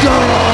die!